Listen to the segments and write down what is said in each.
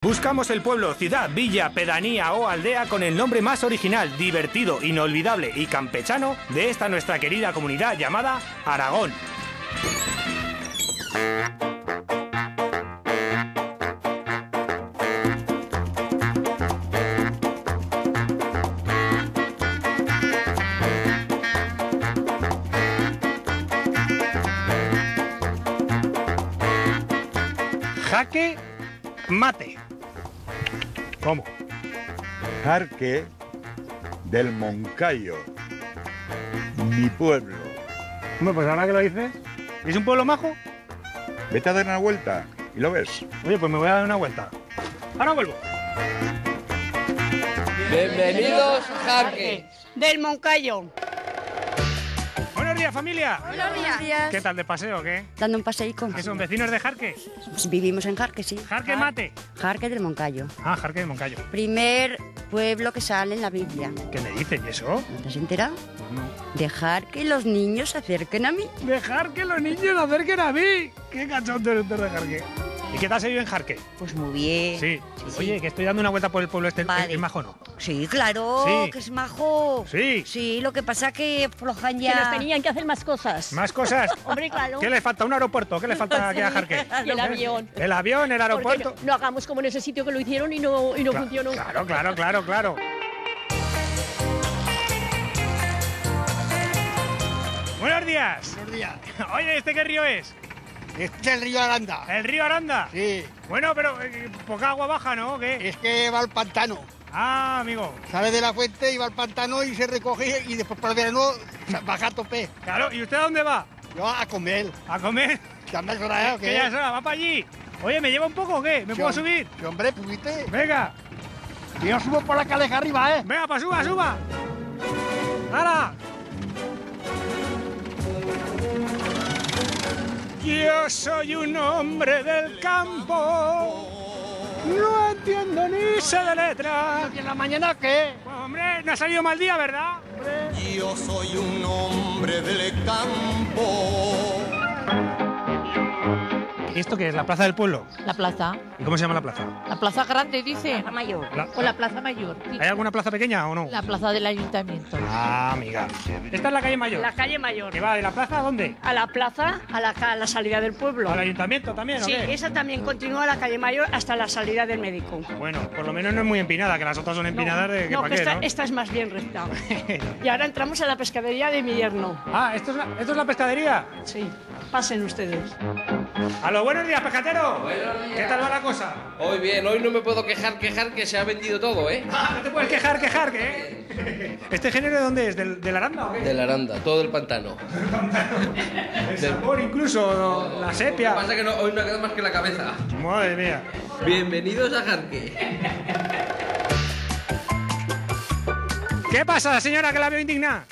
Buscamos el pueblo, ciudad, villa, pedanía o aldea con el nombre más original, divertido, inolvidable y campechano de esta nuestra querida comunidad llamada Aragón. Jaque mate. ¿Cómo? Jarque del Moncayo, mi pueblo. Bueno, pues ahora que lo dices, ¿es un pueblo majo? Vete a dar una vuelta y lo ves. Oye, pues me voy a dar una vuelta. Ahora vuelvo. Bienvenidos, Jaque. Del Moncayo. Buenos días, familia. Buenos días. ¿Qué tal de paseo, qué? Dando un paseico. ¿Que son vecinos de Jarque? Vivimos en Jarque, sí. Jarque mate. Jarque del Moncayo. Ah, Jarque de Moncayo. Primer pueblo que sale en la Biblia. ¿Qué me dicen ¿Y eso? ¿No te has enterado? Dejar que los niños se acerquen a mí. Dejar que los niños se acerquen a mí. Qué cachondo eres de Jarque. ¿Y qué tal se vive en Jarque? Pues muy bien. Sí. sí. Oye, que estoy dando una vuelta por el pueblo este. Vale. ¿Es majo o no? Sí, claro, Sí. que es majo. Sí. Sí, lo que pasa que flojan Que ya. nos tenían que hacer más cosas. Más cosas. Hombre, claro. ¿Qué le falta? ¿Un aeropuerto? ¿Qué le falta aquí a Jarque? Y el avión. El avión, el aeropuerto. No, no hagamos como en ese sitio que lo hicieron y no, y no funcionó. Claro, claro, claro, claro. Buenos días. Buenos días. Oye, ¿este qué río es? Este es el río Aranda. ¿El río Aranda? Sí, Bueno, pero eh, poca agua baja, ¿no? ¿O ¿Qué? es que va al pantano. Ah, amigo. Sale de la fuente y va al pantano y se recoge y después para el verano baja a tope. Claro, ¿y usted a dónde va? Yo a comer. ¿A comer? ¿Ya me hora, Que qué? ya es hora, va para allí. Oye, ¿me lleva un poco o qué? ¿Me Sí, puedo subir? sí, hombre, viste. Venga, yo subo por la caleja arriba, ¿eh? venga, pues suba, suba. ¡Hala! Yo soy un hombre del campo. No entiendo ni sé de letras. ¿Y en la mañana qué? Pues, hombre, no ha salido mal día, ¿verdad? Yo soy un hombre del campo. ¿Y esto qué es? ¿La plaza del pueblo? La plaza. ¿Y cómo se llama la plaza? La plaza grande, dice. La mayor. La- O la plaza mayor. sí. ¿Hay alguna plaza pequeña o no? La plaza del ayuntamiento. Ah, amiga. Esta es la calle mayor. La calle mayor. ¿Que va de la plaza a dónde? A la plaza, a la, a la salida del pueblo. ¿Al ayuntamiento también o Sí, qué? esa también continúa la calle mayor hasta la salida del médico. Bueno, por lo menos no es muy empinada, que las otras son empinadas de que no, pa' que qué, esta, ¿no? esta es más bien recta. y ahora entramos a la pescadería de mi yerno. Ah, ¿esto es, la, ¿esto es la pescadería? Sí, pasen ustedes. A los buenos días, pescatero. ¿Qué tal va la cosa? Hoy bien, hoy no me puedo quejar, quejar que se ha vendido todo, ¿eh? Ah, no te puedes quejar, quejar, ¿qué? ¿Este género de dónde es? ¿Del, del Aranda o qué? De la aranda, todo el pantano. El sabor incluso, la Lo que sepia. pasa es que no, hoy no queda más que la cabeza. Madre mía. Bienvenidos a Jarque. ¿Qué pasa, señora, que la veo indignada?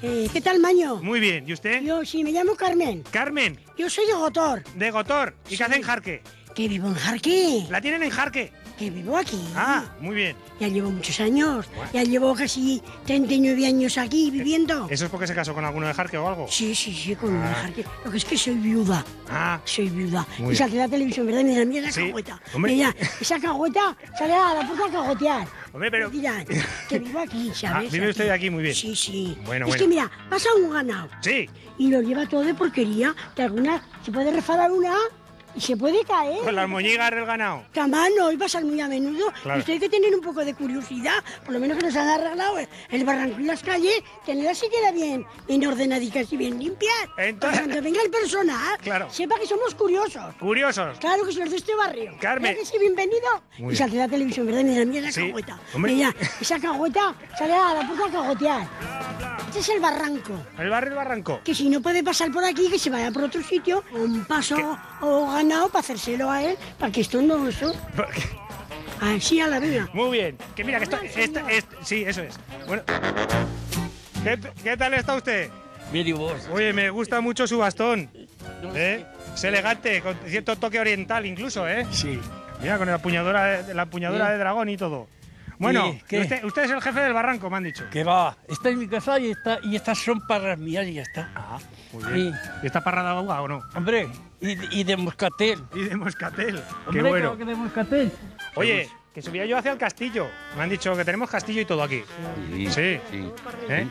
¿Qué, qué tal, Maño? Muy bien, ¿y usted? Yo sí, me llamo Carmen. Carmen, Yo soy de Gotor, de Gotor. ¿Y qué hace en Jarque? que vivo en Jarque, ¿La tienen en Jarque? Que vivo aquí. Ah, muy bien. Ya llevo muchos años, ya llevo casi 39 años aquí viviendo. ¿Eso es porque se casó con alguno de Jarque o algo? Sí, sí, sí, con una Jarque. Lo que es que soy viuda, Ah, soy viuda. Muy y salté la televisión, ¿verdad? Mira, mira esa Sí, cagüeta. hombre. Mira, esa cagüeta sale a la puerta a cagotear. hombre, pero... Mira, que vivo aquí, ¿sabes? vive usted aquí muy bien. Sí, sí. Bueno, es bueno. que mira, pasa un ganado. Sí, y lo lleva todo de porquería, que alguna se puede refalar una y se puede caer. con las moñigas del ganado. Camano, y pasar muy a menudo. Claro. Esto hay que tener un poco de curiosidad, por lo menos que nos han arreglado el barranco y las calles, tenerlas así queda bien, bien ordenadicas y bien limpias. Entonces- cuando venga el personal, Claro. sepa que somos curiosos. Curiosos. Claro que somos de este barrio. Carmen. ¿Verdad que sí, bienvenido? Muy y salte la televisión, ¿verdad? Mira, mira esa Sí. cagüeta. Mira, esa cagüeta sale a la puerta a cagotear. Este es el barranco. El barrio del Barranco. Que si no puede pasar por aquí, que se vaya por otro sitio, un paso o ganado para hacérselo a él, para que esto no eso. Así a la vida. Muy bien. Que mira, que esto, esta- est- sí, eso es. Bueno. ¿Qué, qué tal está usted? Bien, y vos. Oye, me gusta mucho su bastón. ¿Eh? Es elegante, con cierto toque oriental incluso, ¿eh? Sí. Mira, con la empuñadura de, la empuñadura Sí. de dragón y todo. Bueno, ¿Y qué? usted, usted es el jefe del barranco, me han dicho. Que va. Está en mi casa y, está, y estas son parras mías y ya está. Ah, muy bien. ¿Y está parrada de agua o no? Hombre, y, y de moscatel. Y de moscatel. Qué Hombre, bueno. creo que de moscatel. Oye, que subía yo hacia el castillo. Me han dicho que tenemos castillo y todo aquí. Sí, Sí. sí. ¿Eh?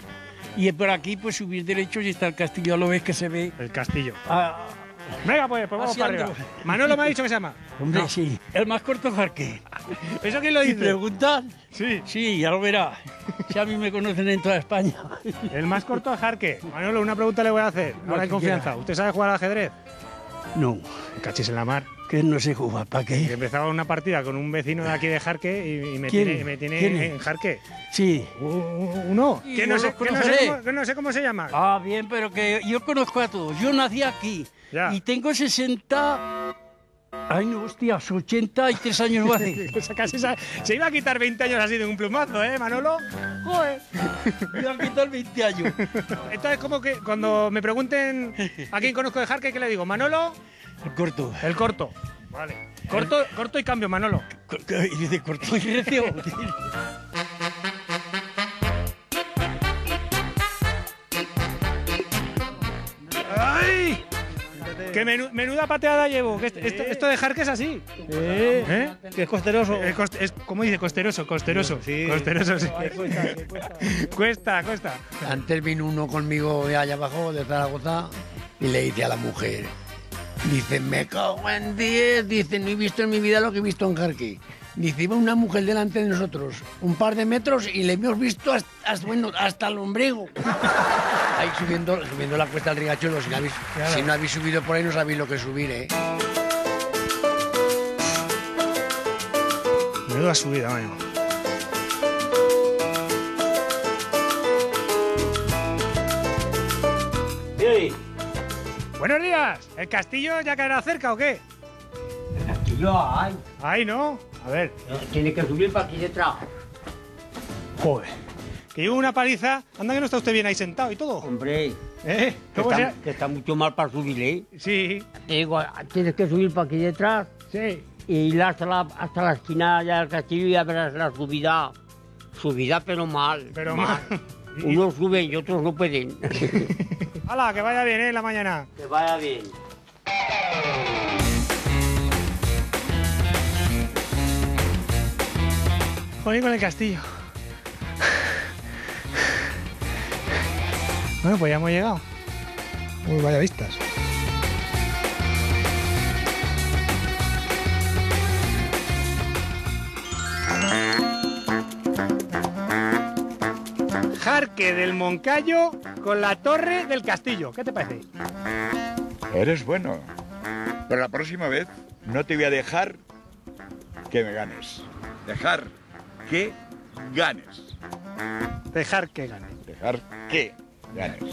Y por aquí, pues subir derecho y está el castillo, lo ves que se ve. El castillo. Ah, Venga, pues, pues vamos para arriba. Manolo me ha dicho que se llama. hombre, No. sí. El más corto es Jarque. ¿Eso quién lo ¿Y dice? preguntan? Sí. Sí, ya lo verá. Si a mí me conocen en toda España. El más corto es Jarque. Manolo, una pregunta le voy a hacer. Ahora en que confianza. quiera. ¿Usted sabe jugar al ajedrez? No, Cachis en la mar. que no sé jugar, ¿para Que qué? empezaba una partida con un vecino de aquí de Jarque y, y me ¿Quién? tiene, y me tiene ¿Quién en? Jarque. Sí. Uno. Que no no, sé, que, no sé cómo, que no sé cómo se llama. Ah, bien, pero que yo conozco a todos. Yo nací aquí Ya. y tengo 60... Ay, no, hostias, 83 años sea, casi se iba a quitar 20 años así de un plumazo, ¿eh, Manolo? Joder. Me han quitado 20 años. Entonces, como que cuando me pregunten a quién conozco de Jarque, ¿qué le digo? Manolo, El corto. el corto. Vale. Corto, corto y cambio, Manolo. Y dice corto y recio. ¡Qué menu- menuda pateada llevo! que esto, esto- esto de Jarque es así. ¿Eh? Que es costeroso. Es, cost- es- ¿Cómo dice? Costeroso, costeroso. Sí. Costeroso, sí. cuesta, cuesta. Antes vino uno conmigo de allá abajo, de Zaragoza, y le dice a la mujer, dice, me cago en 10, dice, no he visto en mi vida lo que he visto en Jarque. Dice, iba una mujer delante de nosotros, un par de metros, y le hemos visto hasta, hasta, bueno, hasta el ombligo. Ahí subiendo, subiendo la cuesta del rigachuelo, si no, habéis, si no habéis subido por ahí no sabéis lo que es subir, ¿eh? Menuda subida, maño. Buenos días. ¿El castillo ya caerá cerca o qué? Castillo hay. Ahí, ¿no? A ver. Tiene que subir para aquí detrás. Joder. Que una paliza. Anda que no está usted bien ahí sentado y todo. Hombre, ¿Eh? que ¿Cómo está, que está mucho mal para subir, ¿eh? Sí, Te digo, tienes que subir para aquí detrás sí. y ir hasta la, hasta la esquina allá del castillo y ya verás la subida. Subida, pero mal. Pero mal. Unos suben y otros no pueden. ¡Hala! Que vaya bien, ¿eh? La mañana. que vaya bien. Joder con el castillo. Bueno, pues ya hemos llegado. Uy, vaya vistas. Jarque del Moncayo con la torre del castillo. ¿Qué te parece? Eres bueno. Pero la próxima vez no te voy a dejar que me ganes. Dejar que ganes. Dejar que gane. Dejar que de años.